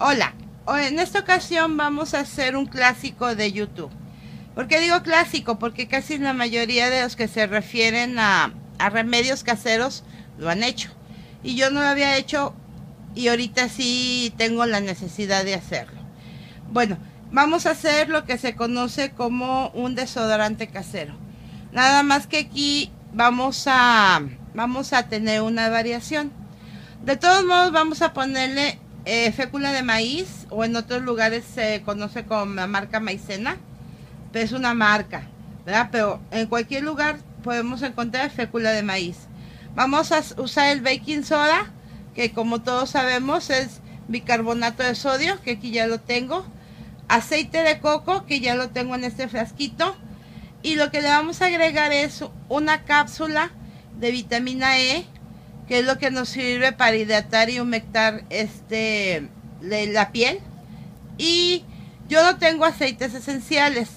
Hola, en esta ocasión vamos a hacer un clásico de YouTube. ¿Por qué digo clásico? Porque casi la mayoría de los que se refieren a, remedios caseros lo han hecho. Y yo no lo había hecho y ahorita sí tengo la necesidad de hacerlo. Bueno, vamos a hacer lo que se conoce como un desodorante casero. Nada más que aquí vamos a, vamos a tener una variación. De todos modos vamos a ponerle eh, fécula de maíz o en otros lugares se conoce como la marca maicena, pero es una marca, ¿verdad? Pero en cualquier lugar podemos encontrar fécula de maíz. Vamos a usar el baking soda, que como todos sabemos es bicarbonato de sodio, que aquí ya lo tengo, aceite de coco, que ya lo tengo en este frasquito, y lo que le vamos a agregar es una cápsula de vitamina E que es lo que nos sirve para hidratar y humectar este la piel. Y yo no tengo aceites esenciales.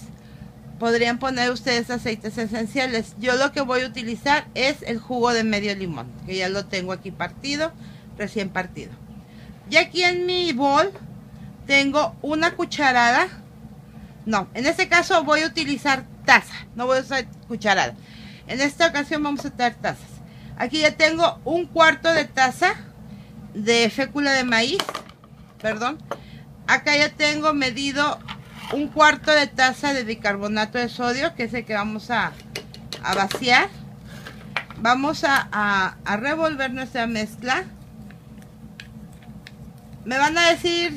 Podrían poner ustedes aceites esenciales. Yo lo que voy a utilizar es el jugo de medio limón, que ya lo tengo aquí partido, recién partido. Y aquí en mi bol tengo una cucharada. No, en este caso voy a utilizar taza, no voy a usar cucharada. En esta ocasión vamos a usar tazas. Aquí ya tengo un cuarto de taza de fécula de maíz. Perdón. Acá ya tengo medido un cuarto de taza de bicarbonato de sodio, que es el que vamos a, vaciar. Vamos a, a revolver nuestra mezcla. Me van a decir,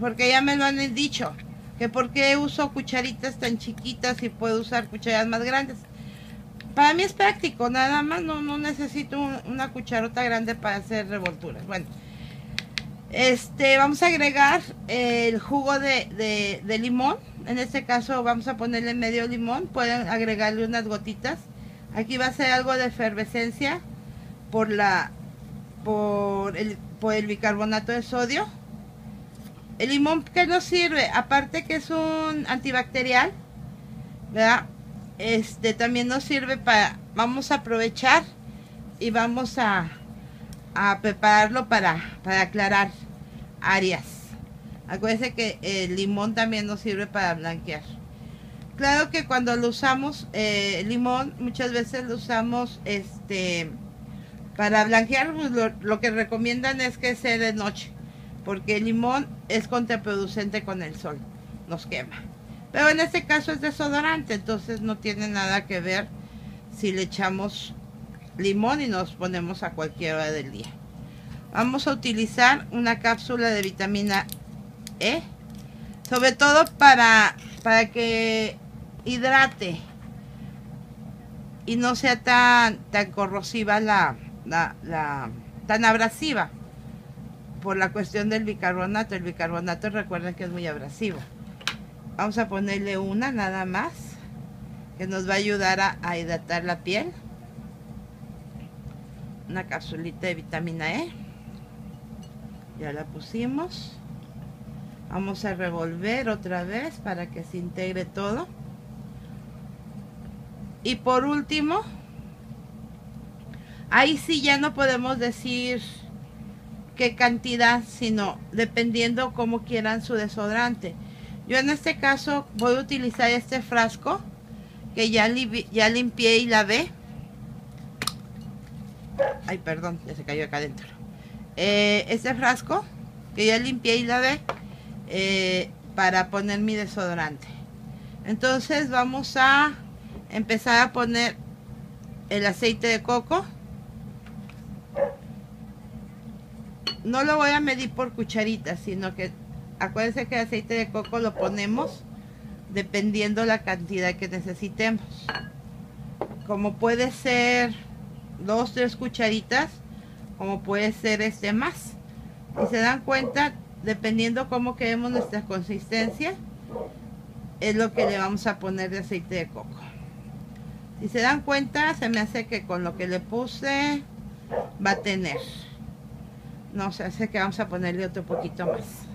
porque ya me lo han dicho, que por qué uso cucharitas tan chiquitas y puedo usar cucharas más grandes. Para mí es práctico, nada más no, no necesito una cucharota grande para hacer revolturas. Bueno, este, vamos a agregar el jugo de, limón. En este caso vamos a ponerle medio limón. Pueden agregarle unas gotitas. Aquí va a ser algo de efervescencia por la por el, por el bicarbonato de sodio. El limón que nos sirve, aparte que es un antibacterial, ¿verdad? Este también nos sirve para, vamos a aprovechar y vamos a, a prepararlo para, para aclarar áreas. Acuérdense que el limón también nos sirve para blanquear. Claro que cuando lo usamos, eh, limón, muchas veces lo usamos este para blanquear, pues, lo, lo, que recomiendan es que sea de noche, porque el limón es contraproducente con el sol, nos quema. Pero en este caso es desodorante, entonces no tiene nada que ver si le echamos limón y nos ponemos a cualquier hora del día. Vamos a utilizar una cápsula de vitamina E, sobre todo para, para que hidrate y no sea tan, tan corrosiva la, la, la, tan abrasiva por la cuestión del bicarbonato. El bicarbonato recuerden que es muy abrasivo. Vamos a ponerle una nada más que nos va a ayudar a, hidratar la piel. Una capsulita de vitamina E. Ya la pusimos. Vamos a revolver otra vez para que se integre todo. Y por último, ahí sí ya no podemos decir qué cantidad, sino dependiendo cómo quieran su desodorante. Yo en este caso voy a utilizar este frasco que ya, ya limpié y lavé. Ay, perdón, ya se cayó acá adentro. Eh, este frasco que ya limpié y lavé eh, para poner mi desodorante. Entonces vamos a empezar a poner el aceite de coco. No lo voy a medir por cucharitas, sino que acuérdense que el aceite de coco lo ponemos dependiendo la cantidad que necesitemos. Como puede ser dos, tres cucharitas, como puede ser este más. Si se dan cuenta, dependiendo cómo queremos nuestra consistencia, es lo que le vamos a poner de aceite de coco. Si se dan cuenta, se me hace que con lo que le puse va a tener. No, se hace que vamos a ponerle otro poquito más.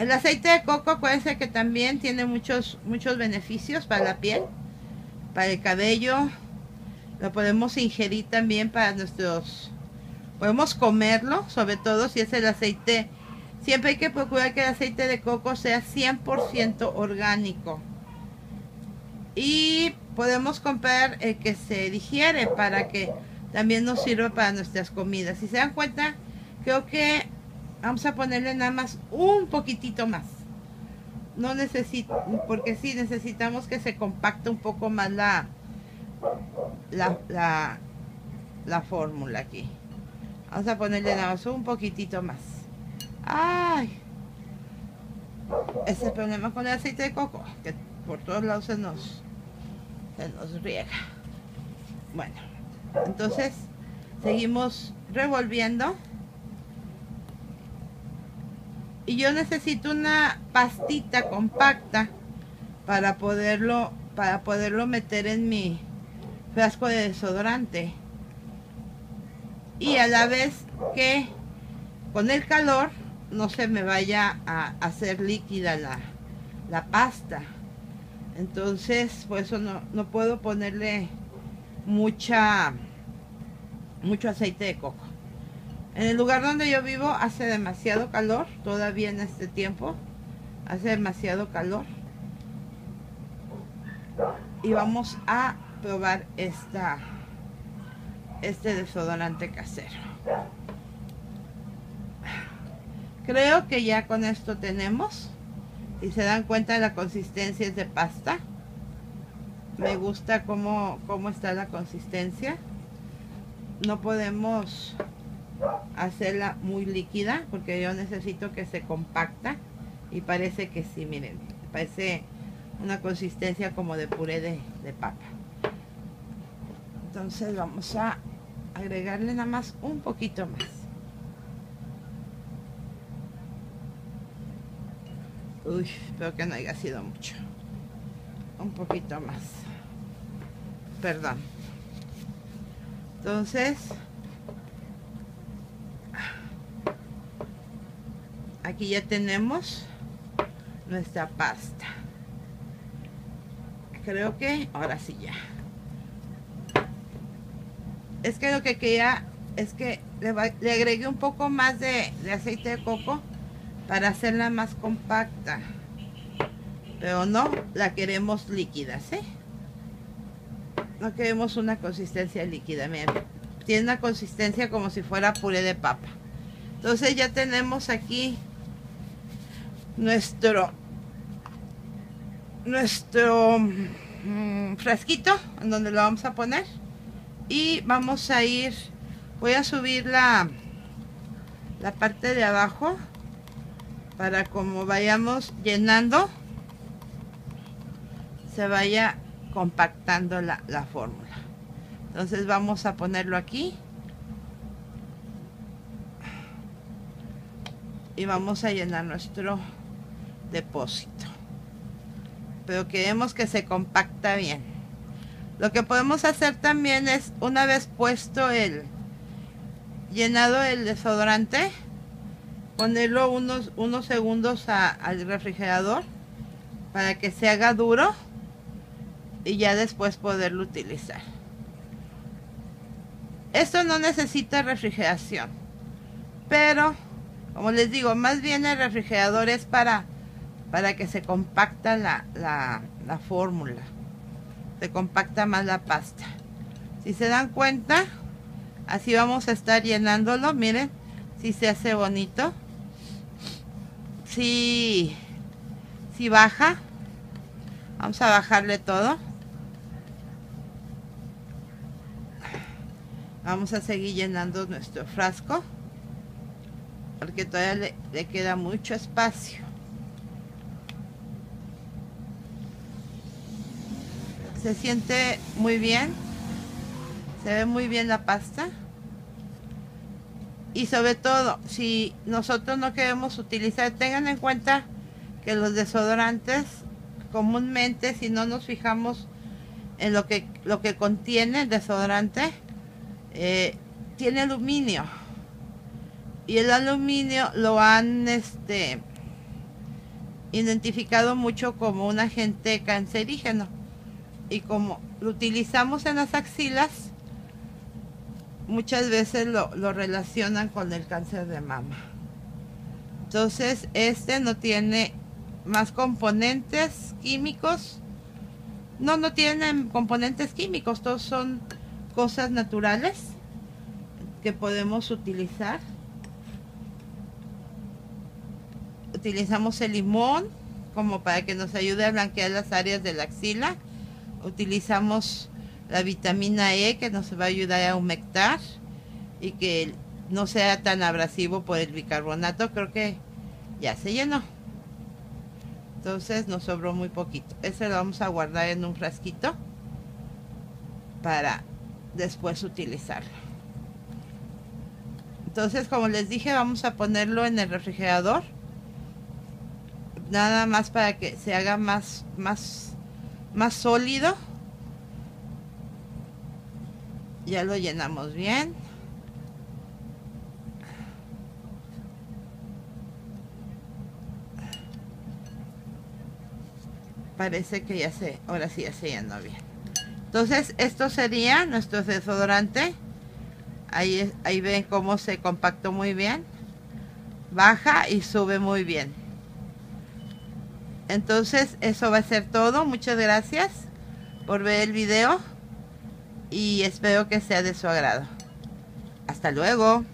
El aceite de coco, acuérdense que también tiene muchos, muchos beneficios para la piel, para el cabello. Lo podemos ingerir también para nuestros... Podemos comerlo, sobre todo si es el aceite Siempre hay que procurar que el aceite de coco sea 100% orgánico. Y podemos comprar el que se digiere para que también nos sirva para nuestras comidas. Si se dan cuenta, creo que vamos a ponerle nada más un poquitito más. No necesito, porque sí necesitamos que se compacte un poco más la, la, la, la fórmula aquí. Vamos a ponerle nada más un poquitito más. Ay, ese problema con el aceite de coco, que por todos lados se nos, se nos riega. Bueno, entonces seguimos revolviendo. Y yo necesito una pastita compacta para poderlo, para poderlo meter en mi frasco de desodorante. Y a la vez que con el calor no se me vaya a hacer líquida la, la pasta. Entonces, por eso no, no puedo ponerle mucha mucho aceite de coco. En el lugar donde yo vivo hace demasiado calor, todavía en este tiempo, hace demasiado calor. Y vamos a probar esta este desodorante casero. Creo que ya con esto tenemos. Si se dan cuenta la consistencia es de pasta. Me gusta cómo, cómo está la consistencia. No podemos hacerla muy líquida porque yo necesito que se compacta. Y parece que sí, miren. Parece una consistencia como de puré de, de papa. Entonces vamos a agregarle nada más un poquito más. Uy, espero que no haya sido mucho. Un poquito más. Perdón. Entonces, aquí ya tenemos nuestra pasta. Creo que ahora sí ya. Es que lo que quería es que le, agregué un poco más de, de aceite de coco para hacerla más compacta. Pero no la queremos líquida, ¿sí? No queremos una consistencia líquida, miren. Tiene una consistencia como si fuera puré de papa. Entonces ya tenemos aquí nuestro nuestro mm, frasquito en donde lo vamos a poner. Y vamos a ir voy a subir la la parte de abajo para como vayamos llenando se vaya compactando la, fórmula. Entonces vamos a ponerlo aquí. Y vamos a llenar nuestro depósito pero queremos que se compacta bien lo que podemos hacer también es una vez puesto el llenado el desodorante ponerlo unos, unos segundos al refrigerador para que se haga duro y ya después poderlo utilizar. Esto no necesita refrigeración, pero como les digo, más bien el refrigerador es para, para que se compacta la, la, la fórmula, se compacta más la pasta. Si se dan cuenta, así vamos a estar llenándolo, miren, si se hace bonito si, si baja. Vamos a bajarle todo. Vamos a seguir llenando nuestro frasco. Porque todavía le queda mucho espacio. Se siente muy bien. Se ve muy bien la pasta. Y sobre todo si nosotros no queremos utilizar tengan en cuenta que los desodorantes comúnmente si no nos fijamos en lo que lo que contiene el desodorante eh, tiene aluminio. Y el aluminio lo han este identificado mucho como un agente cancerígeno y como lo utilizamos en las axilas muchas veces lo, relacionan con el cáncer de mama. Entonces este no tiene más componentes químicos. No, no tienen componentes químicos, todos son cosas naturales que podemos utilizar. Utilizamos el limón como para que nos ayude a blanquear las áreas de la axila. Utilizamos la vitamina E que nos va a ayudar a humectar y que no sea tan abrasivo por el bicarbonato. Creo que ya se llenó. Entonces nos sobró muy poquito. Ese lo vamos a guardar en un frasquito para después utilizarlo. Entonces, como les dije, vamos a ponerlo en el refrigerador. Nada más para que se haga más, más, más sólido. Ya lo llenamos bien. Parece que ya se, ahora sí ya se llenó bien. Entonces, esto sería nuestro desodorante. Ahí, ahí ven cómo se compactó muy bien. Baja y sube muy bien. Entonces, eso va a ser todo. Muchas gracias por ver el video. Y espero que sea de su agrado. Hasta luego.